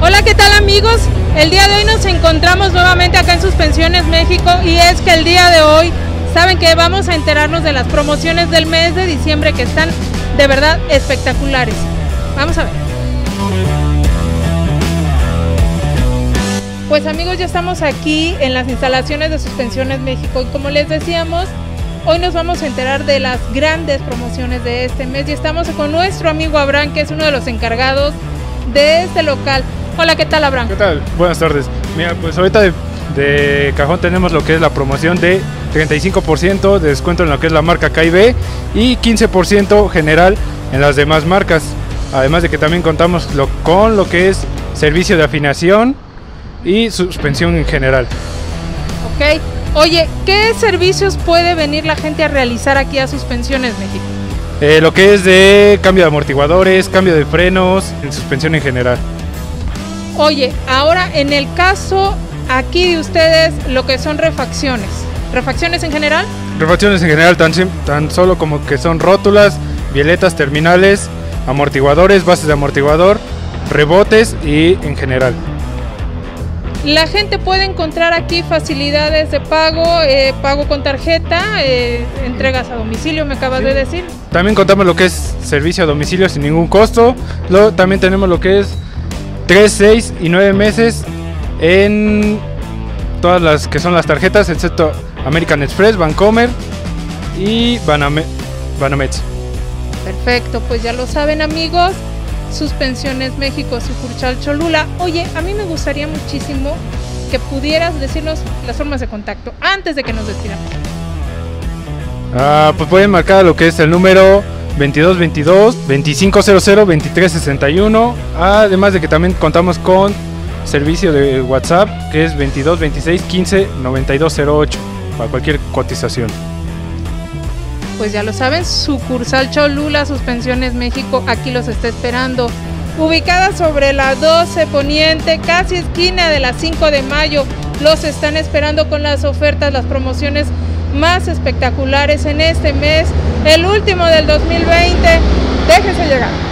Hola, ¿qué tal amigos? El día de hoy nos encontramos nuevamente acá en Suspensiones México y es que el día de hoy saben que vamos a enterarnos de las promociones del mes de diciembre que están de verdad espectaculares. Vamos a ver. Pues amigos, ya estamos aquí en las instalaciones de Suspensiones México y como les decíamos, hoy nos vamos a enterar de las grandes promociones de este mes y estamos con nuestro amigo Abraham, que es uno de los encargados de este local. Hola, ¿qué tal Abraham? ¿Qué tal? Buenas tardes. Mira, pues ahorita de, de cajón tenemos lo que es la promoción de 35% de descuento en lo que es la marca KIB y 15% general en las demás marcas. Además de que también contamos lo- con lo que es servicio de afinación y suspensión en general. Ok. Oye, ¿qué servicios puede venir la gente a realizar aquí a Suspensiones México? Eh, lo que es de cambio de amortiguadores, cambio de frenos, en suspensión en general. Oye, ahora en el caso aquí de ustedes, lo que son refacciones. ¿Refacciones en general? Refacciones en general, tan, tan solo como que son rótulas, violetas terminales, amortiguadores, bases de amortiguador, rebotes y en general. La gente puede encontrar aquí facilidades de pago, eh, pago con tarjeta, eh, entregas a domicilio, me acabas Sí. de decir. También contamos lo que es servicio a domicilio sin ningún costo. Luego también tenemos lo que es 3, 6 y 9 meses en todas las que son las tarjetas, excepto American Express, Vancomer y Baname- Banamex. Perfecto, pues ya lo saben amigos. Suspensiones México, sucursal Cholula. Oye, a mí me gustaría muchísimo que pudieras decirnos las formas de contacto antes de que nos despidamos. Ah, pues pueden marcar lo que es el número 2222 2500 2361. Además de que también contamos con servicio de WhatsApp que es 22 26 15 9208 para cualquier cotización. Pues ya lo saben, sucursal Cholula, Suspensiones México, aquí los está esperando. Ubicada sobre la 12 Poniente, casi esquina de la 5 de mayo, los están esperando con las ofertas, las promociones más espectaculares en este mes, el último del 2020. Déjense llegar.